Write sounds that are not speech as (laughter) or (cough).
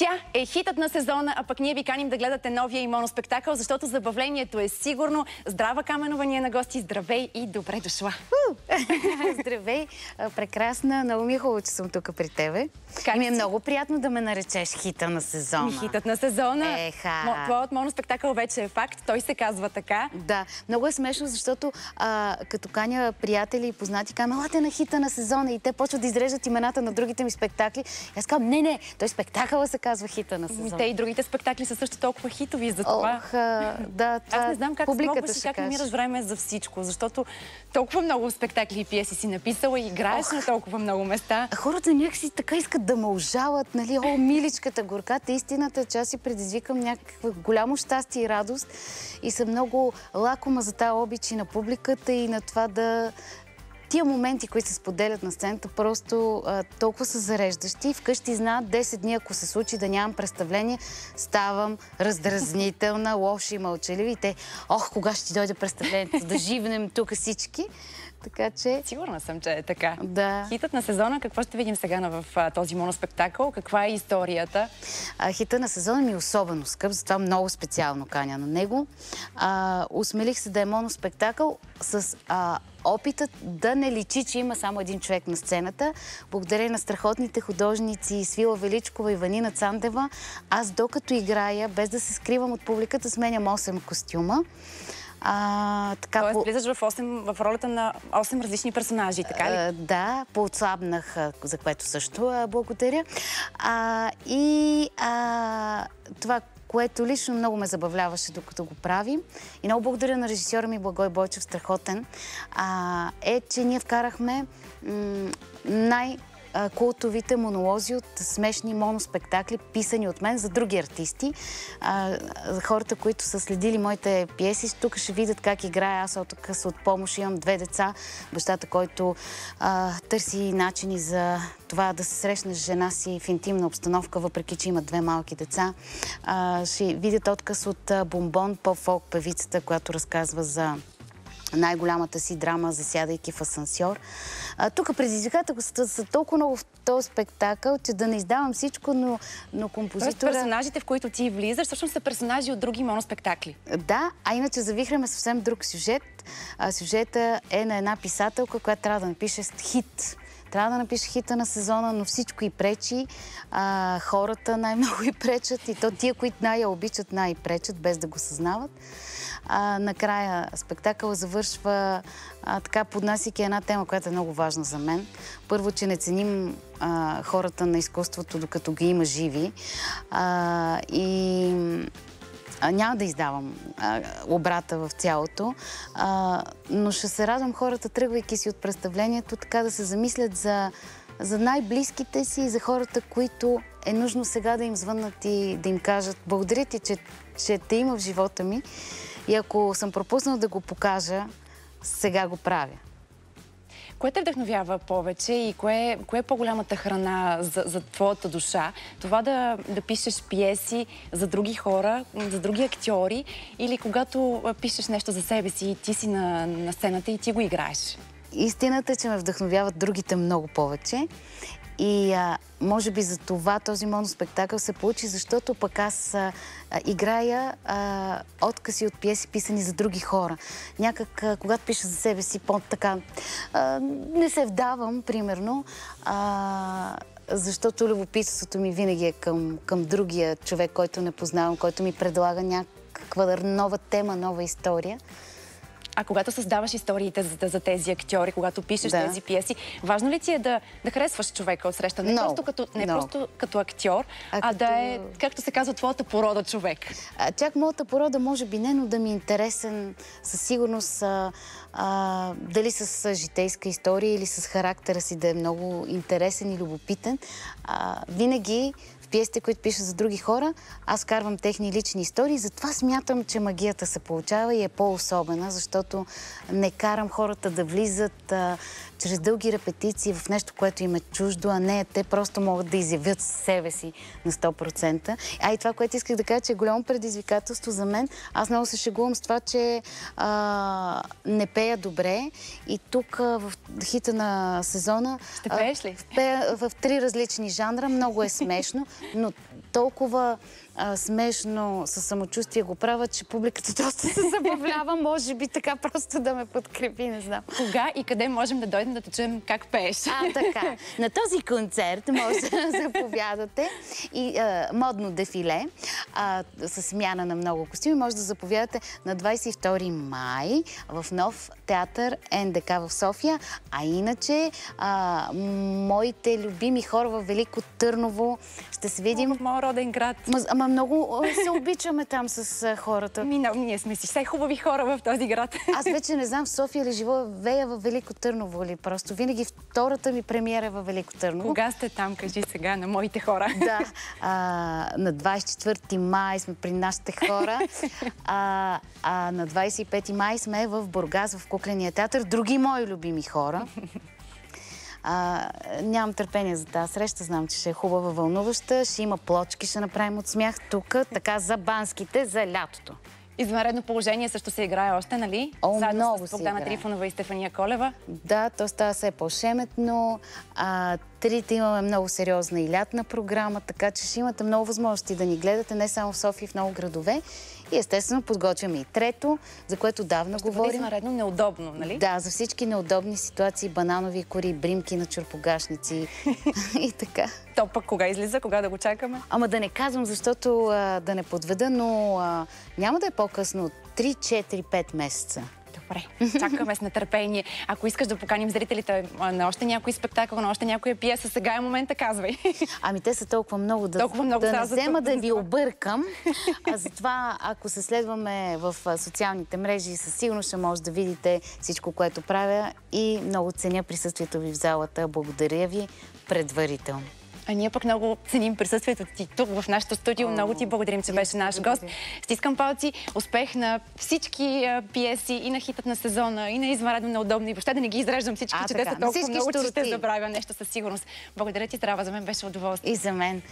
Тя е хитът на сезона, а пък ние ви каним да гледате новия и моноспектакъл, защото забавлението е сигурно. Здрава Каменова ни е на гости. Здравей и добре дошла. (laughs) Здравей, прекрасна. Много ми е хубаво, че съм тук при тебе. Как и ми е си? много приятно да ме наречеш хита на сезона. Ми хитът на сезона. Еха. Твоят моноспектакъл вече е факт. Той се казва така. Да, много е смешно, защото а, като каня приятели и познати, казвам, елате на хита на сезона и те почват да изреждат имената на другите ми спектакли. И аз казвам, не, не, той спектакъла се казва хита на Ми, сезона. те и другите спектакли са също толкова хитови за това. Ох, да, това Аз не знам как публиката смогваш и как намираш време за всичко, защото толкова много спектакли и пиеси си написала и играеш на толкова много места. Хората някакси така искат да ме ужалят, нали? О, миличката, горката. Истината че аз си предизвикам някакво голямо щастие и радост и съм много лакома за тази обичи на публиката и на това да тия моменти, които се споделят на сцената, просто а, толкова са зареждащи. Вкъщи знаят 10 дни, ако се случи да нямам представление, ставам раздразнителна, (laughs) лоша и мълчалива и те, ох, кога ще ти дойде представлението, да живнем тук всички. Така че, Сигурна съм, че е така. да. Хитът на сезона, какво ще видим сега в а, този моноспектакъл? Каква е историята? А, хита на сезона ми е особено скъп, затова много специално каня на него. А, усмелих се да е моноспектакъл с а, опитът да не личи, че има само един човек на сцената. Благодаря на страхотните художници Свила Величкова и Ванина Цандева, аз докато играя, без да се скривам от публиката, сменям 8 костюма. А, така, Тоест, по- влизаш в, 8, в ролята на 8 различни персонажи, така ли? а, Да, поотслабнах, за което също благодаря. А, и а, това, което лично много ме забавляваше, докато го правим, и много благодаря на режисьора ми Благой Бойчев, страхотен, а, е, че ние вкарахме най- култовите монолози от смешни моноспектакли, писани от мен за други артисти. А, хората, които са следили моите пиеси, тук ще видят как играя. Аз от тук с от помощ имам две деца. Бащата, който търси начини за това да се срещне с жена си в интимна обстановка, въпреки че има две малки деца. Ще видят отказ от Бомбон, поп-фолк певицата, която разказва за най-голямата си драма, засядайки в асансьор. А, тук предизвикателствата са толкова много в този спектакъл, че да не издавам всичко, но, но Тоест, композитора... персонажите, в които ти влизаш, всъщност са персонажи от други моноспектакли. Да, а иначе завихраме съвсем друг сюжет. А, сюжета е на една писателка, която трябва да напише хит. Трябва да напише хита на сезона, но всичко и пречи. А, хората най-много и пречат и то тия, които най-я обичат, най- пречат, без да го съзнават. А, накрая спектакъл завършва а, така поднасяйки една тема, която е много важна за мен. Първо, че не ценим а, хората на изкуството, докато ги има живи. А, и няма да издавам обрата в цялото, но ще се радвам хората, тръгвайки си от представлението, така да се замислят за, най-близките си и за хората, които е нужно сега да им звъннат и да им кажат благодаря ти, че те има в живота ми и ако съм пропуснал да го покажа, сега го правя. Кое те вдъхновява повече и кое, кое е по-голямата храна за, за твоята душа? Това да, да пишеш пиеси за други хора, за други актьори или когато пишеш нещо за себе си и ти си на, на сцената и ти го играеш? Истината е, че ме вдъхновяват другите много повече. И а, може би за това този моноспектакъл се получи, защото пък аз а, играя а, откази от пиеси, писани за други хора. Някак, а, когато пиша за себе си, по-така не се вдавам, примерно, а, защото любопитството ми винаги е към, към другия човек, който не познавам, който ми предлага някаква нова тема, нова история. А когато създаваш историите за, за тези актьори, когато пишеш Да. тези пиеси, важно ли ти е да, да харесваш човека от среща? Не, Много, просто, като, не много. просто като актьор, а, А да като- е, както се казва, твоята порода човек. А, Чак моята порода може би не, но да ми е интересен със сигурност а, а, дали с житейска история или с характера си да е много интересен и любопитен. А, винаги пиесите, които пиша за други хора, аз карвам техни лични истории. Затова смятам, че магията се получава и е по-особена, защото не карам хората да влизат а, чрез дълги репетиции в нещо, което им е чуждо, а не те просто могат да изявят себе си на 100%. А и това, което исках да кажа, че е голямо предизвикателство за мен. Аз много се шегувам с това, че а, не пея добре и тук а, в хита на сезона Ще пееш ли? а, пея в три различни жанра. Много е смешно, но толкова а, смешно, със самочувствие го правят, че публиката (laughs) доста се забавлява. Може би така просто да ме подкрепи, не знам. Кога и къде можем да дойдем да те чуем как пееш? А, така. На този концерт може (laughs) да заповядате и а, модно дефиле а, с смяна на много костюми. Може да заповядате на 22 май в нов театър НДК в София. А иначе, а, моите любими хора в Велико Търново ще се видим. В моят роден град. Ма, ама много се обичаме там с а, хората. Ми, но, ние сме си все хубави хора в този град. Аз вече не знам в София ли живея, вея в Велико Търново ли. Просто винаги втората ми премиера е в Велико Търново. Кога сте там, кажи сега, на моите хора? Да, а, на 24 май сме при нашите хора, а, а на 25 май сме в Бургас, в Кукления театър. Други мои любими хора. А, нямам търпение за тази среща, знам, че ще е хубава, вълнуваща. Ще има плочки, ще направим от смях тук, така за банските, за лятото. Извънредно положение също се играе още, нали? О, Заедно много с се Богдана играе. Трифонова и Стефания Колева. Да, то става все по-шеметно. А, трите имаме много сериозна и лятна програма, така че ще имате много възможности да ни гледате не само в София, в много градове. И естествено подготвяме и трето, за което давна Ще говорим. извънредно неудобно, нали? Да, за всички неудобни ситуации, бананови кори, бримки на чурпогашници (laughs) и така. То пък кога излиза, кога да го чакаме? Ама да не казвам, защото а, да не подведа, но а, няма да е по-късно от 3-4-5 месеца. Добре, чакаме с нетърпение. Ако искаш да поканим зрителите на още някой спектакъл, на още някоя пиеса, сега е момента, казвай. Ами те са толкова много да, Толкова много да не взема да ви объркам. А (laughs) затова, ако се следваме в социалните мрежи, със сигурност ще може да видите всичко, което правя и много ценя присъствието ви в залата. Благодаря ви предварително. А ние пък много ценим присъствието ти тук в нашото студио. О, много ти благодарим, че и беше наш гост. Стискам палци. Успех на всички пиеси и на хитът на сезона, и на извънредно неудобни. Въобще да не ги изреждам всички, А, че така, те са толкова много, че ще забравя нещо със сигурност. Благодаря ти, здраве. За мен беше удоволствие. И за мен.